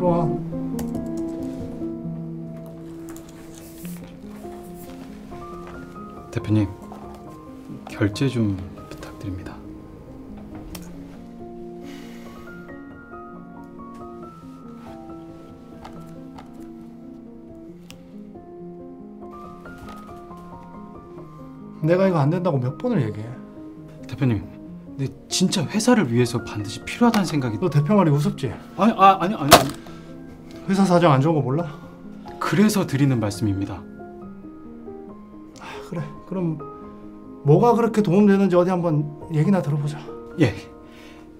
와. 대표님, 결제 좀 부탁드립니다. 내가 이거 안 된다고 몇 번을 얘기해. 대표님, 근데 진짜 회사를 위해서 반드시 필요하다는 생각이. 너 대표 말이 우습지? 아니, 아, 아니, 아니. 아니. 회사 사정 안 좋은 거 몰라? 그래서 드리는 말씀입니다. 아, 그래. 그럼 뭐가 그렇게 도움되는지 어디 한번 얘기나 들어보자. 예.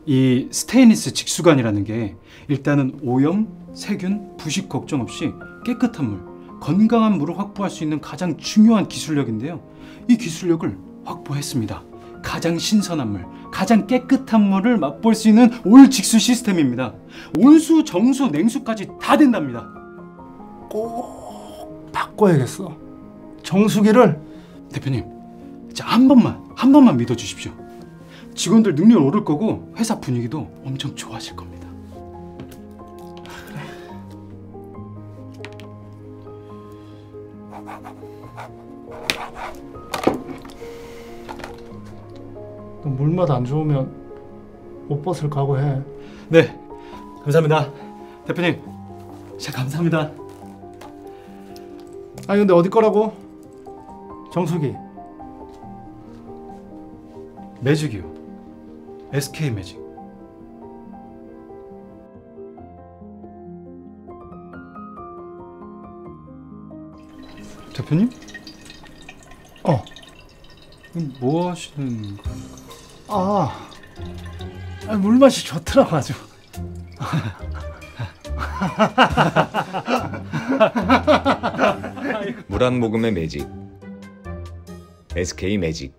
이 스테인리스 직수관이라는 게 일단은 오염, 세균, 부식 걱정 없이 깨끗한 물, 건강한 물을 확보할 수 있는 가장 중요한 기술력인데요. 이 기술력을 확보했습니다. 가장 신선한 물, 가장 깨끗한 물을 맛볼 수 있는 올 직수 시스템입니다. 온수, 정수, 냉수까지 다 된답니다. 꼭 바꿔야겠어. 정수기를 대표님, 자, 한 번만, 한 번만 믿어 주십시오. 직원들 능력 오를 거고 회사 분위기도 엄청 좋아질 겁니다. 너 물맛 안 좋으면 옷 벗을 각오해. 네, 감사합니다. 대표님, 진짜 감사합니다. 아니 근데 어디 거라고? 정수기. 매직이요. SK 매직. 대표님? 어. 그럼 뭐 하시는 거? 아. 아 물맛이 좋더라고 아주. 물 한 모금의 매직 SK 매직